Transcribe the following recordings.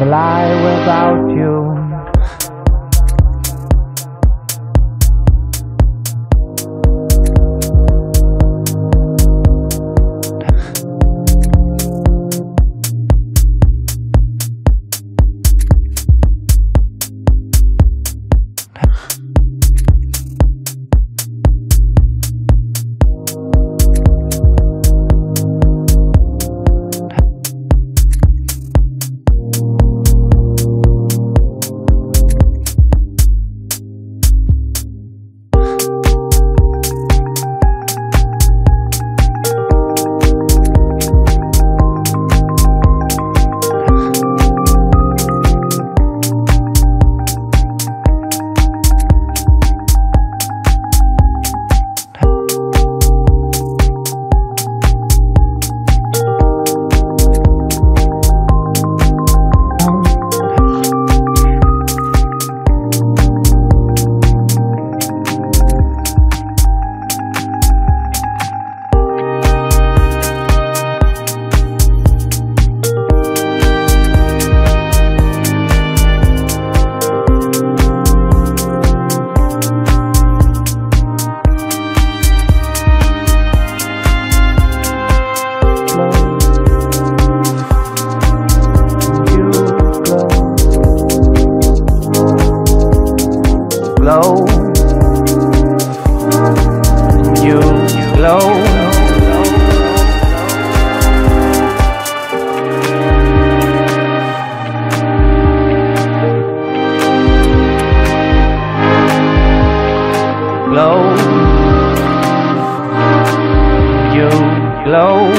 Lie without you. Glow.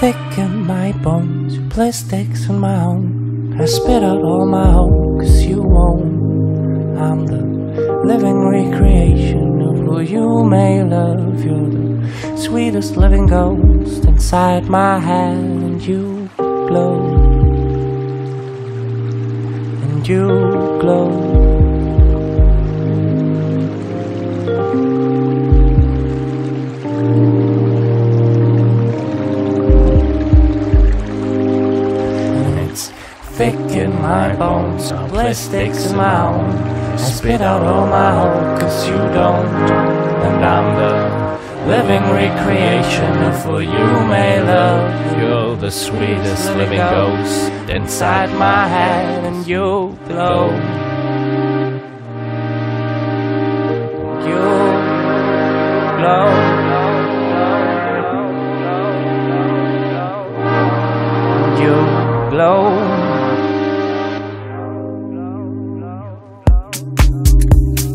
thick in my bones, plastics in my own. I spit out all my hope, cause you won't. I'm the living recreation of who you may love. You're the sweetest living ghost inside my head, and you glow. And you glow. thick in my bones. Place sticks in my own. I spit out all my hope, cause you don't. And I'm the living recreation of you may love. You're the sweetest living ghost inside my head, and you glow. You glow. Música